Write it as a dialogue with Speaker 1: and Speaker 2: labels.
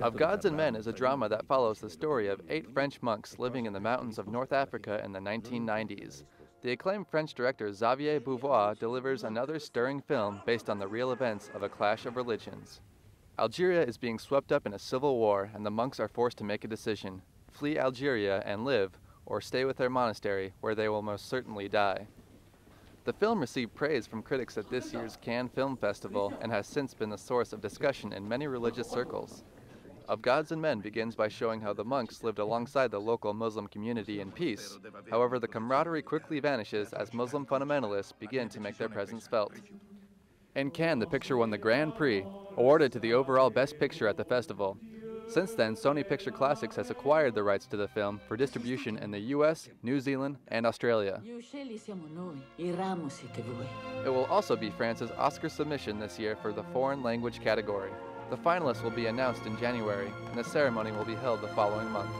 Speaker 1: Of Gods and Men is a drama that follows the story of eight French monks living in the mountains of North Africa in the 1990s. The acclaimed French director Xavier Beauvois delivers another stirring film based on the real events of a clash of religions. Algeria is being swept up in a civil war, and the monks are forced to make a decision flee Algeria and live, or stay with their monastery, where they will most certainly die. The film received praise from critics at this year's Cannes Film Festival and has since been the source of discussion in many religious circles. Of Gods and Men begins by showing how the monks lived alongside the local Muslim community in peace. However, the camaraderie quickly vanishes as Muslim fundamentalists begin to make their presence felt. In Cannes, the picture won the Grand Prix, awarded to the overall Best Picture at the festival. Since then, Sony Picture Classics has acquired the rights to the film for distribution in the US, New Zealand, and Australia. It will also be France's Oscar submission this year for the foreign language category. The finalists will be announced in January, and the ceremony will be held the following month.